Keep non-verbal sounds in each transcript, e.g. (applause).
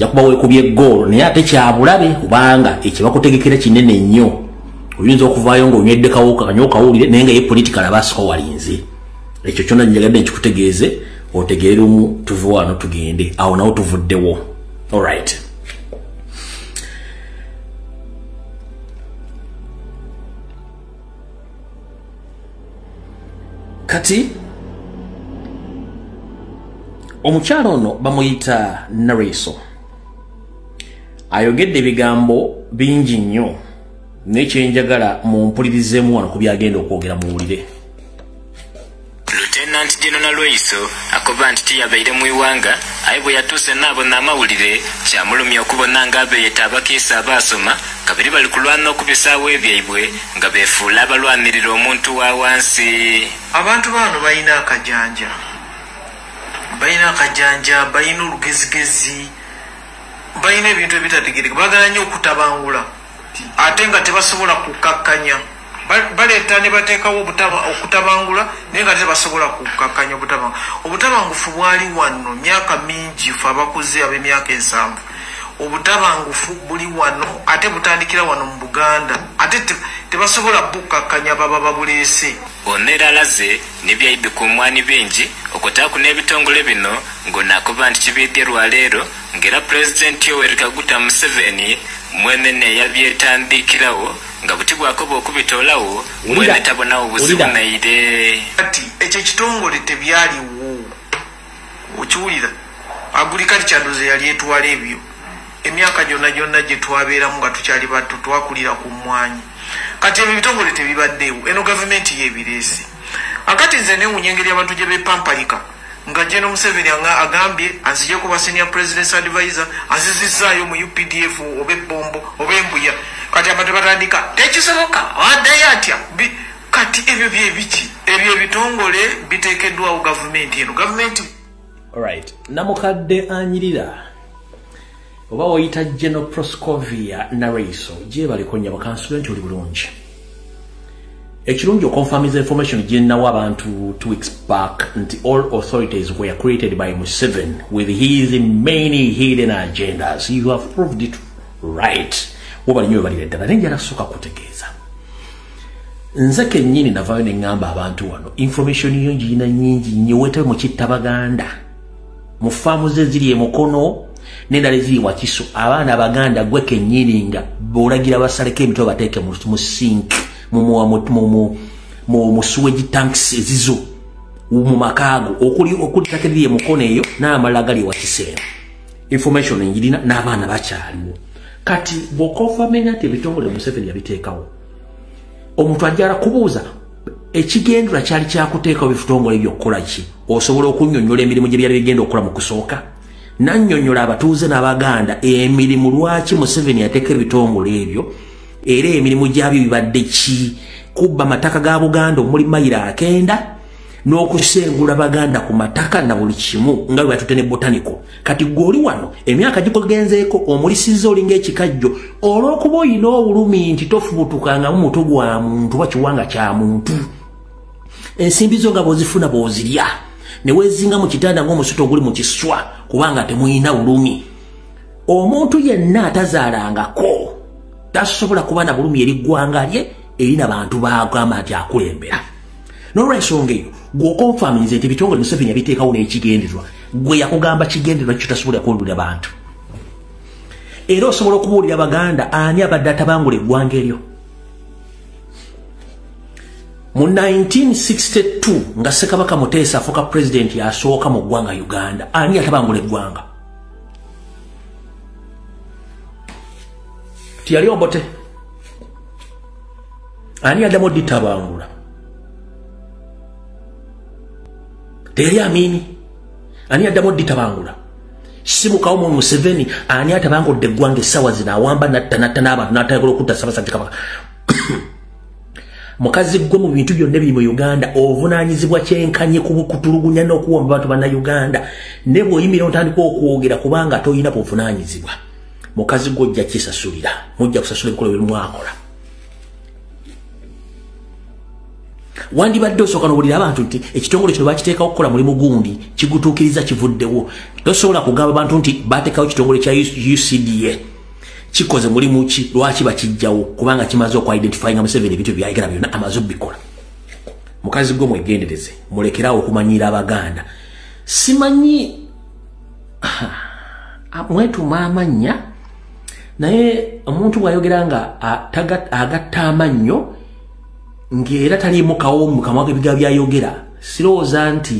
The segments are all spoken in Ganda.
ojja kuba weekubya eggoolo naye ate kyabulabe kubanga ekyebakutegekera kinene nnyo. Oyinza okuvaayo ngaonywedde kawuka kanye okawulire naye nga ye political aba asiko walinze ekyo kyonna njagadde nkikutegeeze otegeere omu tuve wano tugende. Awo nawo tuvuddewo. Alright kati omukyalo ono bamuyita nareso ayogedde ebigambo bingi nnyo nekyenjagala mumpulirizeemu wano ku byagenda okwogera muwulire. Lieutenant general loiso akoba nti tiyabaire mu iwanga aye bwe yatuuse naabona amawulire kyamulumya okubona nga abeeyeta abakiisa abaasoma kabiri bali kulwana okubisaawo ebyaibwe nga beefuula abalwanirira omuntu wa wansi. Abantu baano balina akajanja. Balina akajanja balina olugezigezi balina ebintu ebitategereka bagala nnyo okutabangula. Ate nga tebasobola kukakkanya. Baleeta ne bateekawo okutabangula naye nga tebasobola kukakkanya obutabangula obutabangufu bwali wano myaka mingi fe abakuze ab'emyaka ensanvu obutabangufu buli wano ate butandikira wano mu buganda. Ate tebasobola bukakkanya baba babuleese ono era alaze nebyaibi ku mwani bingi okutaaku n'ebitongole bino ng'onaakuba nti kibiidye lwaleero ng'era pulezidenti yoweri kaguta museveni mwenene yabyetandikirawo nga buti bwakoba okubitoolawo mwene tabonawo buzibunaire kati ekyo ekitongole tebyaliwo. Okiwulira agulikati kyadoze yali etwala ebyo emyaka gyonna gyonna gye twabeeramu nga tukyali bato twakulira ku mmwanyi kati ebyo ebitongole tebibaddeewo. Eno gavumenti yebireese akati nze newunya engeri abantu gye bepampalika nga jeno museveni agambye anzijeko ba senior presidents advisor azizizaayo mu updf oba ebombo oba embuya. Kati abantu batandika tekisoboka waddayo atya? Kati ebyo byebiki ebyo ebitongole biteekeddwawo gavumenti eno. Gavumenti alright namukadde anyirira oba wayita general proscovia nareiso gyebaliko nya bakansula nti oli bulungi. Ekirungi okonfamiza information gyenawo abantu two weeks back nti all authorities were created by museven with his many hidden agendas. You have proved it right. Wobalinyo webalira eddala naye njala kusooka kutegeeza. Nze kennyini navayo neŋŋamba abantu wano. Information yo ngirina nyingi nnyo wetabe mukitta baganda mu faamu ze ziri emukono nendala eziri wakiso abaana abaganda gwe kennyini nga bolagira basaleko emitwe bateeke mu sink musuweji tanks ezizo mu makaago. Okuli ttaka eriri emukono eyo n'amalala gali ewakiseeno information ngirina n'abaana bakyaliwo. Kati bw'okonfamenya nti ebitongole museveni yabiteekawo. Omuntu ajjala kubuuza ekigendera kyali kyakuteekawo ebitongole byokkola ki? Osobola okunyonyola emirimu gye byali bigenda okukola mu kusooka nannyonnyola abatuuze n'abaganda emirimu lwaki museveni yateeka ebitongole ebyo? Era emirimu gyabyo bibadde ki? Kubba mataka ga buganda omuli mayiro akenda n'okusengula baganda ku mataka na buli kimu nga bwe batute ne botanico kati gweoli wano emyaka gikugenzeeko omulisiza olinga ekikajjo olw'okuba oyina obulumi nti tofubutukangamu mutu gwa muntu oba kiwanga kya muntu ensimbi zo nga bwozifuna bwozirya ne weezinga mu kitanda ng'omusota oguli mu kiswa kubanga temuyina bulumi. Omuntu yenna atazaalangako tasobola kuba na bulumi eri ggwanga lye erina bantu bagamba nti akulembera. Nolwensonga eyo gweokonfaminze nti ebitongole museveni yabiteekawo n'ekigendererwa gwe yakugamba kigendererwa kyo tasobola kuwulira bantu. Era osobola okubuulira baganda ani abadde atabangula eggwanga eryo mu 1962 nga sekabaka muteesa afuuka pulezidenti yasooka mu ggwanga uganda. Ani atabangula eggwanga? Tiyali obote? Ani addamu odditabangula? Teyali amini ani addamu odditabangula? Simukawo mu museveni ani atabangudde eggwanga essaawa zino awamba nattanatta n'abantu n'atayagala okutta sabasajja kabaka (coughs) mukazi gwe mu bintu byonna ebiri mu uganda ovunaanyizibwa kyenkanye kutulugunya n'okuwomba bantu bannayuganda. Ne bw'oyimira otandika okwogera kubanga toyina buvunaanyizibwa mukazi gwe ojja kisasulira mujja kusasula ebikolo birimu akola wandibadde osooka nobulira abantu nti ekitongole kino bakiteekawo okukola mulimu gundi kigutuukiriza kivuddewo. Tosobola kugamba abantu nti bateekawo ekitongole kya ucda kikoze mulimu ki lwaki bakijjawo? Kubanga kimaze okuidentifyinga museveni ebintu byayagala byonna amaze obikola. Mukazi gwe mwegendereze mulekerawo okumanyira abaganda. Simanyi mwetuma amannya naye omuntu bwayogera nga agatta amannyo ng'era taliimu kawo mu kamwa gebiga byayogera sirowooza nti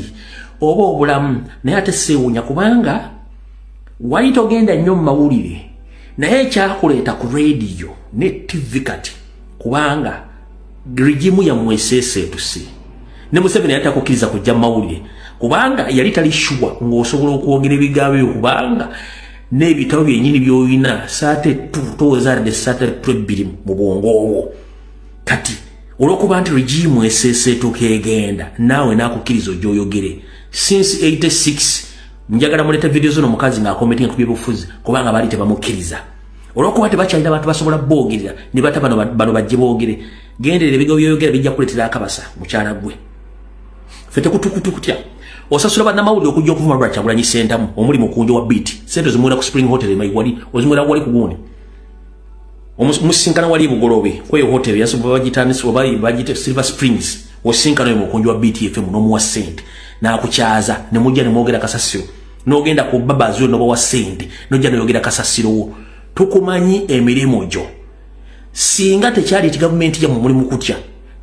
oba obulamu naye ate seewuunya kubanga wali togenda nnyo mu mawulire naye ekyakuleeta ku rediyo ne tv kati kubanga rigimu yamweseeseetuse ne museveni yali takukkiriza kujja mawulire kubanga yali tali shuwa ng'osobola okwogera ebigambo byo kubanga n'ebitabo byenyini by'olina saate tu towezaadde saate tu ebbiri mu bwongo obwo. Kati olwokuba nti regimu eseeseetuka egenda naawe nakukkiriza ogyoyogere since 86 njagala muleta vidiyo zono omukazi ngaakometinga ku byebufuzi kubanga baali tebamukkiriza. Olwokuba tebakyalina abantu basobola boogerera ne bata bano bajje boogere genderera ebigo byoyogera bijja kuleetera akabasa mukyala gwe. Fe tekutukutya osasula bannamawulire okujja okuvuma lwa kyagulanyi sentamu omuli mukunjo wa biti sente ozimwera ku spring hotel emaiwali ozimwera wali kugundi musisinkana wali bugolobe kweyo hotel yasobagitandisibagite silver springs osinkana oyo mukunjo wa btfm nomuwa sente. Nakukyaza nemujja nemwogera kasasiro nogenda ku babazi noba wa sente nojja noyogera kasasirowo tukumanyi emirimu gyo. Singa tekyali eti gavumenti yamu muli mukutya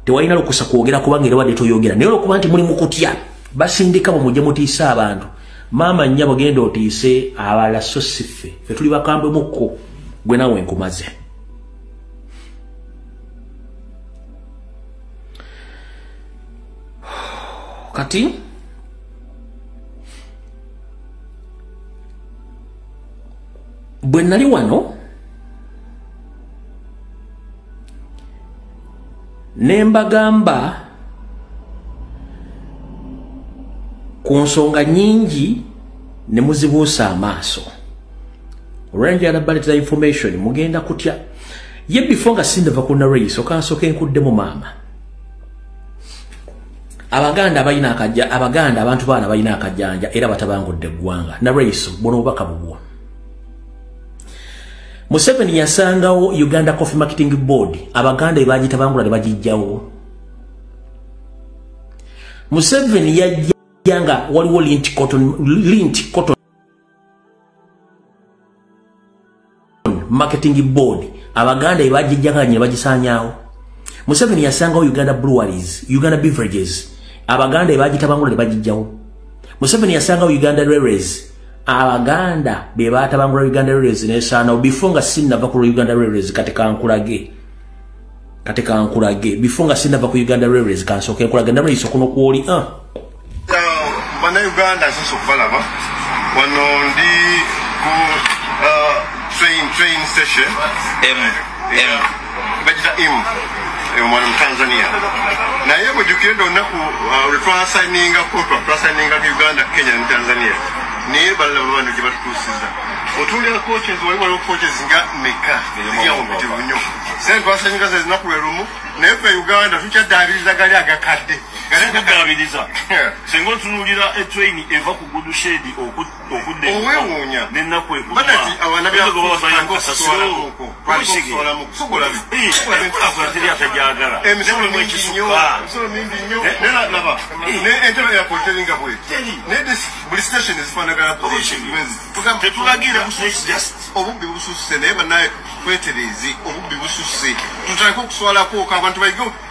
tewalina lukusa kwogera kubanga era wadde toyogera. Naye olwokuba nti muli mukutya basindika bwemujje mutiise abantu. Maama nnya bwegenda otiise abalala so siffe fe tuli bakambe mukko gwe nawe nkumaze (sighs) kati bwe nali wano ne mbagamba ku nsonga nyingi ne muzibuusa amaaso. Olwanjala baletera information mugenda kutya? Ye before nga sindava ku narais okansooka enkuddemu maama. Abaganda balina akajja abaganda abantu baana balina akajjanja era batabangudde eggwanga. Narais buno obubaka bubwo museveni yasangawo uganda coffee marketing board abaganda ebagitabangula ne bagijjawo museveni yajja nga waliwo lint cotton, lint cotton marketing board abaganda ebagijjanga ne bagisanyawo museveni yasangawo uganda breweries uganda beverages abaganda ebagitabangula ne bagijjawo museveni yasangawo uganda railways abaganda be batabangula uganda railways nesaanawo before nga sinnava ku uganda railways kati kankulage kati kankulage before nga sinnava ku uganda railways kansooke nkulage naraisi okuno kwoli uh. bannayuganda nsoose okubalaba wano ndi ku uh, train, train station. M, M. bagita m. Mwana mu tanzania. Naye mujjukire nti olunaku uh, lwe twasainingako twasainingako uganda kenya ne tanzania naye balala babano gye batutuusiza otuulira coaches wali waliwo coaches nga meka ziryawo bitibu nnyo sente twasainyiga ze zinaku lwe lumu naye ffe uganda tukyaddaabiriza gali agakadde kuddaabiriza singa otunuulira etrain eva ku gudushedi okudde Owewuunya. nenaku Badati, awana enkulaakulana teri atajagala emisolo mingi nnyo emisolo mingi nnyo Eh? naye laba Eh. ne entebe airport teringa bweti Teri. naye dis- buli station zifaanagana Tugamba- tetulagira just obubbi bususse naye banaye twetereze obubbi bususse tutandike okuswalako abantu baige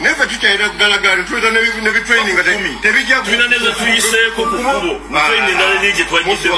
naye ffe tuleta nebitraining tebijja tulina neza tuyiseeko ku kkubo mutraini endala eri gye twajjidde